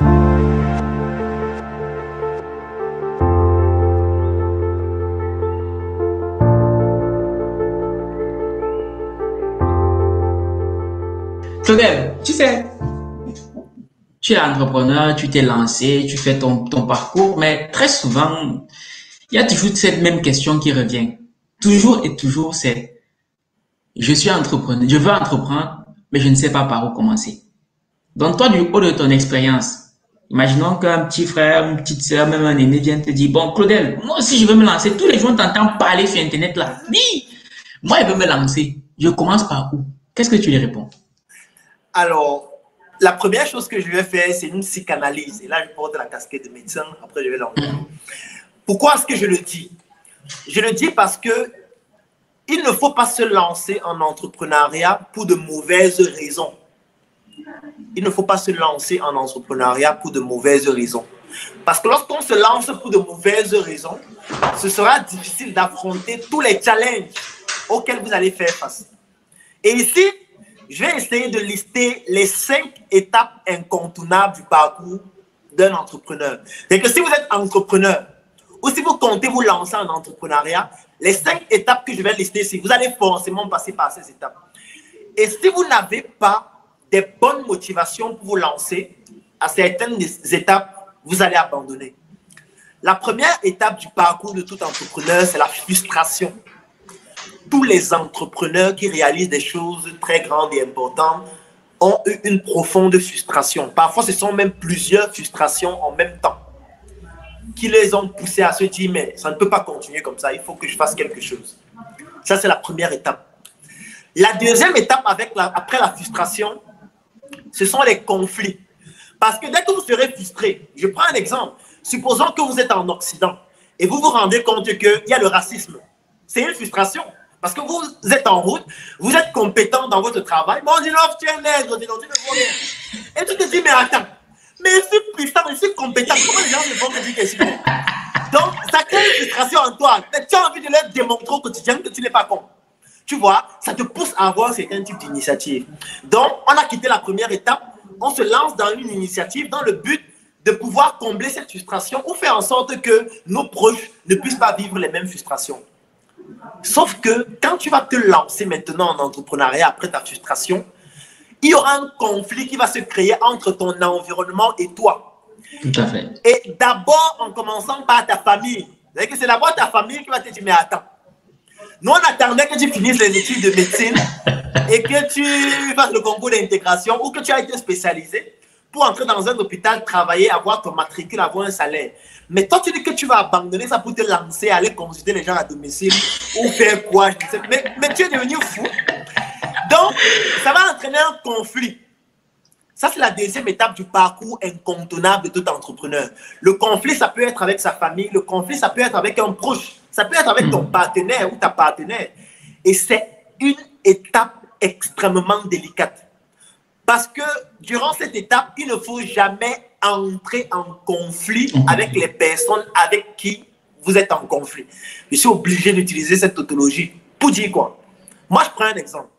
Claudel, tu sais, tu es entrepreneur, tu t'es lancé, tu fais ton, ton parcours, mais très souvent, il y a toujours cette même question qui revient. Toujours et toujours, c'est je suis entrepreneur, je veux entreprendre, mais je ne sais pas par où commencer. Donc toi, du haut de ton expérience, imaginons qu'un petit frère, une petite soeur, même un aîné vient te dire, bon, Claudel, moi aussi je veux me lancer. Tous les jours, t'entends parler sur Internet là. Oui, moi, je veux me lancer. Je commence par où? Qu'est-ce que tu lui réponds? Alors, la première chose que je vais faire, c'est une psychanalyse. Et là, je porte la casquette de médecin. Après, je vais l'enlever. Pourquoi est-ce que je le dis? Je le dis parce que il ne faut pas se lancer en entrepreneuriat pour de mauvaises raisons. Il ne faut pas se lancer en entrepreneuriat pour de mauvaises raisons. Parce que lorsqu'on se lance pour de mauvaises raisons, ce sera difficile d'affronter tous les challenges auxquels vous allez faire face. Et ici, je vais essayer de lister les cinq étapes incontournables du parcours d'un entrepreneur. C'est que si vous êtes entrepreneur ou si vous comptez vous lancer en entrepreneuriat, les cinq étapes que je vais lister ici, vous allez forcément passer par ces étapes. Et si vous n'avez pas des bonnes motivations pour vous lancer, à certaines étapes, vous allez abandonner. La première étape du parcours de tout entrepreneur, c'est la frustration. Tous les entrepreneurs qui réalisent des choses très grandes et importantes ont eu une profonde frustration. Parfois, ce sont même plusieurs frustrations en même temps qui les ont poussés à se dire, mais ça ne peut pas continuer comme ça, il faut que je fasse quelque chose. Ça, c'est la première étape. La deuxième étape avec la, après la frustration, ce sont les conflits. Parce que dès que vous serez frustré, je prends un exemple, supposons que vous êtes en Occident et vous vous rendez compte qu'il y a le racisme. C'est une frustration. Parce que vous êtes en route, vous êtes compétent dans votre travail, mais on dit non, tu es nègre, tu ne vois rien. Et tu te dis, mais attends, mais je suis puissant, je suis compétent. Comment les gens ne vont me dire que je bon? Donc, ça crée une frustration en toi. Tu as envie de leur démontrer au quotidien que tu n'es pas con. Tu vois, ça te pousse à avoir certains types d'initiatives. Donc, on a quitté la première étape. On se lance dans une initiative dans le but de pouvoir combler cette frustration ou faire en sorte que nos proches ne puissent pas vivre les mêmes frustrations. Sauf que quand tu vas te lancer maintenant en entrepreneuriat après ta frustration, il y aura un conflit qui va se créer entre ton environnement et toi. Tout à fait. Et d'abord, en commençant par ta famille. C'est-à-dire que c'est d'abord ta famille qui va te dire, mais attends, nous on attendait que tu finisses les études de médecine et que tu fasses le concours d'intégration ou que tu aies été spécialisé pour entrer dans un hôpital, travailler, avoir ton matricule, avoir un salaire. Mais toi, tu dis que tu vas abandonner ça pour te lancer, aller consulter les gens à domicile ou faire quoi, Mais, mais tu es devenu fou. Donc, ça va entraîner un conflit. Ça, c'est la deuxième étape du parcours incontournable de tout entrepreneur. Le conflit, ça peut être avec sa famille. Le conflit, ça peut être avec un proche. Ça peut être avec ton partenaire ou ta partenaire. Et c'est une étape extrêmement délicate. Parce que durant cette étape, il ne faut jamais entrer en conflit avec les personnes avec qui vous êtes en conflit. Je suis obligé d'utiliser cette tautologie pour dire quoi? Moi, je prends un exemple.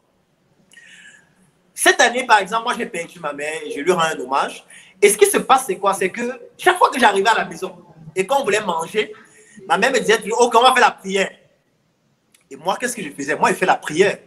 Cette année, par exemple, moi, j'ai perdu ma mère et je lui rends un hommage. Et ce qui se passe, c'est quoi? C'est que chaque fois que j'arrivais à la maison et qu'on voulait manger, ma mère me disait toujours, oh, on va faire la prière. Et moi, qu'est-ce que je faisais? Moi, je fais la prière.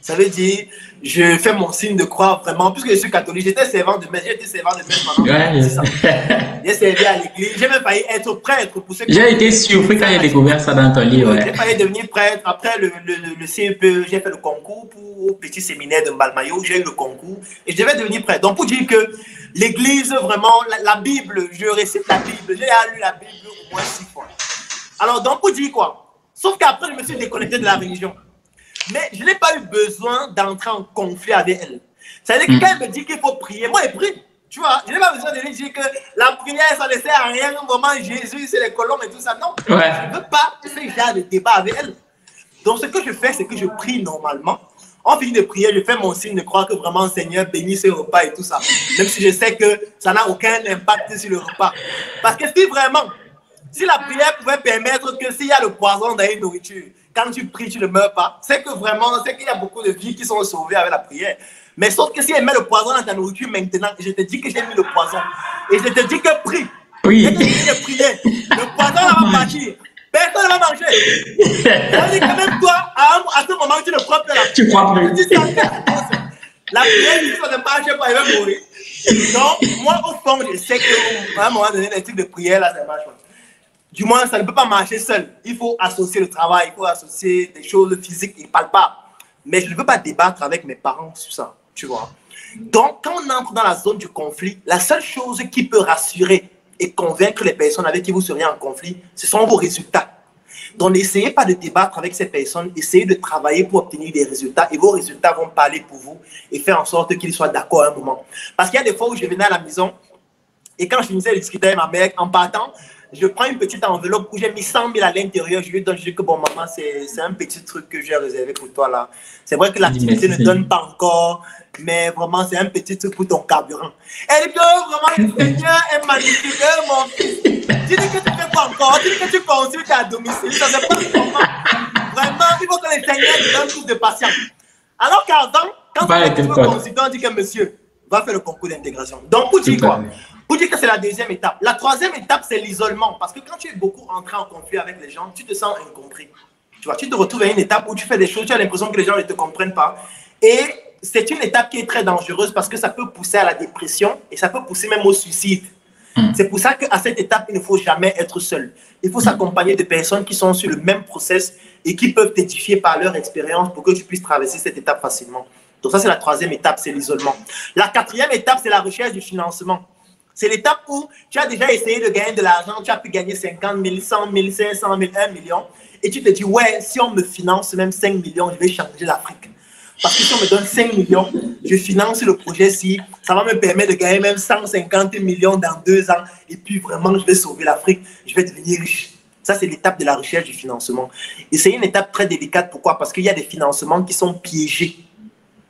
Ça veut dire, je fais mon signe de croix vraiment, puisque je suis catholique. J'étais servant de messe, j'ai été servant de messe pendant ouais, J'ai servi à l'église, j'ai même failli être prêtre pour J'ai été surpris quand j'ai découvert ça dans ton livre. J'ai failli devenir prêtre. Après le, le, le CEP, j'ai fait le concours pour au petit séminaire de Mbalmayo, j'ai eu le concours et je devais devenir prêtre. Donc pour dire que l'église, vraiment, la, Bible, je récite la Bible, j'ai lu la Bible au moins six fois. Alors donc pour dire quoi? Sauf qu'après, je me suis déconnecté de la religion. Mais je n'ai pas eu besoin d'entrer en conflit avec elle. C'est-à-dire que hmm. quand elle me dit qu'il faut prier, moi, je prie. Tu vois, je n'ai pas besoin de lui dire que la prière, ça ne sert à rien. Moment Jésus, c'est les colombes et tout ça. Non, je ne veux pas faire genre de débat avec elle. Donc, ce que je fais, c'est que je prie normalement. En fin de prier, je fais mon signe de croire que vraiment, Seigneur, bénisse ce repas et tout ça. Même si je sais que ça n'a aucun impact sur le repas. Parce que si vraiment, si la prière pouvait permettre que s'il y a le poison dans une nourriture, quand tu pries, tu ne meurs pas. C'est que vraiment, c'est qu'il y a beaucoup de vies qui sont sauvées avec la prière. Mais sauf que si elle met le poison dans ta nourriture maintenant, je te dis que j'ai mis le poison. Et je te dis que prie. Oui. Je te dis de prier. Le poison va partir. Personne ne va manger. Ça dire que même toi, à, à ce moment, tu ne crois plus Tu crois plus. Tu La prière, si ça ne marche pas, il va mourir. Donc, moi, au fond, je sais qu'à un moment donné, les trucs de prière, là, ça ne marche pas. Du moins, ça ne peut pas marcher seul. Il faut associer le travail, il faut associer des choses physiques et palpables. Mais je ne veux pas débattre avec mes parents sur ça, tu vois. Donc, quand on entre dans la zone du conflit, la seule chose qui peut rassurer et convaincre les personnes avec qui vous seriez en conflit, ce sont vos résultats. Donc, n'essayez pas de débattre avec ces personnes, essayez de travailler pour obtenir des résultats et vos résultats vont parler pour vous et faire en sorte qu'ils soient d'accord à un moment. Parce qu'il y a des fois où je venais à la maison et quand je finissais de discuter avec ma mère, en partant, je prends une petite enveloppe où j'ai mis 100 000 à l'intérieur. Je lui donne, je dis que bon, maman, c'est un petit truc que j'ai réservé pour toi là. C'est vrai que l'activité ne donne pas encore, mais vraiment, c'est un petit truc pour ton carburant. Elle dit que vraiment, le Seigneur est magnifique, hein, mon fils. Tu dis que tu fais quoi encore? Tu dis que tu consultes à domicile. Ça ne pas comment. Vraiment, il faut que le Seigneur te donne plus de patience. Alors qu'avant, quand tu veux consulter, on dit que monsieur, va faire le concours d'intégration. Donc, pour dire quoi? Pour dire que c'est la deuxième étape. La troisième étape, c'est l'isolement. Parce que quand tu es beaucoup entré en conflit avec les gens, tu te sens incompris. Tu vois, tu te retrouves à une étape où tu fais des choses, tu as l'impression que les gens ne te comprennent pas. Et c'est une étape qui est très dangereuse parce que ça peut pousser à la dépression et ça peut pousser même au suicide. Hmm. C'est pour ça qu'à cette étape, il ne faut jamais être seul. Il faut s'accompagner de personnes qui sont sur le même process et qui peuvent t'édifier par leur expérience pour que tu puisses traverser cette étape facilement. Donc ça, c'est la troisième étape, c'est l'isolement. La quatrième étape, c'est la recherche du financement. C'est l'étape où tu as déjà essayé de gagner de l'argent, tu as pu gagner 50 000, 100 000, 500 000, 1 million, et tu te dis, ouais, si on me finance même 5 millions, je vais changer l'Afrique. Parce que si on me donne 5 millions, je finance le projet si ça va me permettre de gagner même 150 millions dans deux ans, et puis vraiment, je vais sauver l'Afrique, je vais devenir riche. Ça, c'est l'étape de la recherche du financement. Et c'est une étape très délicate. Pourquoi? Parce qu'il y a des financements qui sont piégés.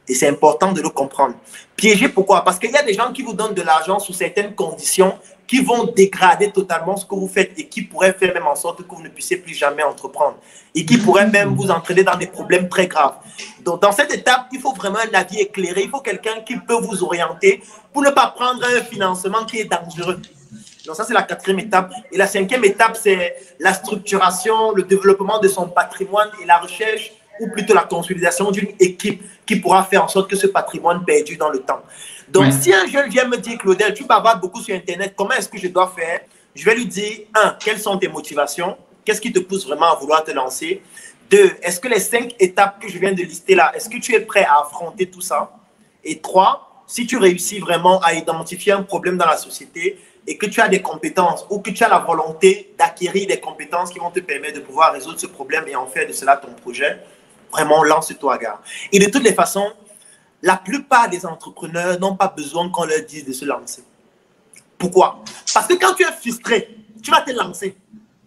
Et c'est important de le comprendre. Piégé, pourquoi? Parce qu'il y a des gens qui vous donnent de l'argent sous certaines conditions qui vont dégrader totalement ce que vous faites et qui pourraient faire même en sorte que vous ne puissiez plus jamais entreprendre et qui pourraient même vous entraîner dans des problèmes très graves. Donc, dans cette étape, il faut vraiment un avis éclairé. Il faut quelqu'un qui peut vous orienter pour ne pas prendre un financement qui est dangereux. Donc, ça, c'est la quatrième étape. Et la cinquième étape, c'est la structuration, le développement de son patrimoine et la recherche ou plutôt la consolidation d'une équipe qui pourra faire en sorte que ce patrimoine perdu dans le temps. Donc, si un jeune vient me dire, Claudel, tu bavardes beaucoup sur Internet, comment est-ce que je dois faire? Je vais lui dire, un, quelles sont tes motivations? Qu'est-ce qui te pousse vraiment à vouloir te lancer? Deux, est-ce que les cinq étapes que je viens de lister là, est-ce que tu es prêt à affronter tout ça? Et trois, si tu réussis vraiment à identifier un problème dans la société et que tu as des compétences ou que tu as la volonté d'acquérir des compétences qui vont te permettre de pouvoir résoudre ce problème et en faire de cela ton projet, Vraiment, lance-toi, gars. Et de toutes les façons, la plupart des entrepreneurs n'ont pas besoin qu'on leur dise de se lancer. Pourquoi? Parce que quand tu es frustré, tu vas te lancer.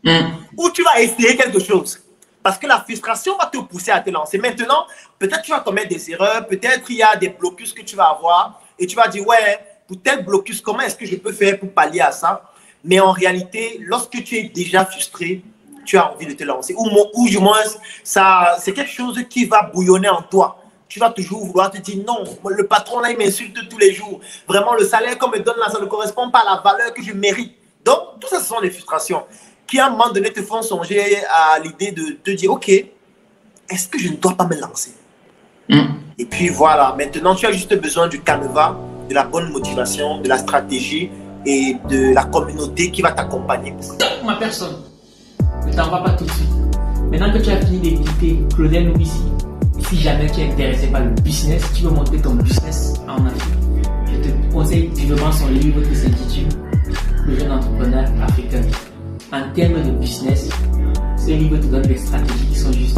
Hmm. Ou tu vas essayer quelque chose. Parce que la frustration va te pousser à te lancer. Maintenant, peut-être tu vas commettre des erreurs, peut-être il y a des blocus que tu vas avoir et tu vas dire, ouais, pour tel blocus, comment est-ce que je peux faire pour pallier à ça? Mais en réalité, lorsque tu es déjà frustré, tu as envie de te lancer. Ou, ou du moins, ça, c'est quelque chose qui va bouillonner en toi. Tu vas toujours vouloir te dire non, le patron là, il m'insulte tous les jours. Vraiment, le salaire qu'on me donne là, ça ne correspond pas à la valeur que je mérite. Donc, tout ça, ce sont des frustrations qui, à un moment donné, te font songer à l'idée de te dire, OK, est-ce que je ne dois pas me lancer? Hmm. Et puis voilà, maintenant, tu as juste besoin du canevas, de la bonne motivation, de la stratégie et de la communauté qui va t'accompagner. Ma personne ne t'en va pas tout de suite. Maintenant que tu as fini d'écouter Claudel ici, si jamais tu es intéressé par le business, tu veux monter ton business en Afrique, je te conseille vivement son livre qui s'intitule Le jeune entrepreneur africain. En termes de business, ce livre te donne des stratégies qui sont juste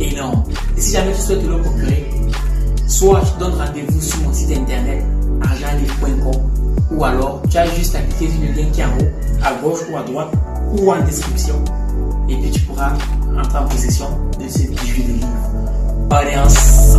énormes. Et si jamais tu souhaites le procurer, soit je te donne rendez-vous sur mon site internet argentlivre.com ou alors tu as juste à cliquer sur le lien qui est en haut, à gauche ou à droite ou en description et puis tu pourras entrer en possession de ce bijou de livre. Ensemble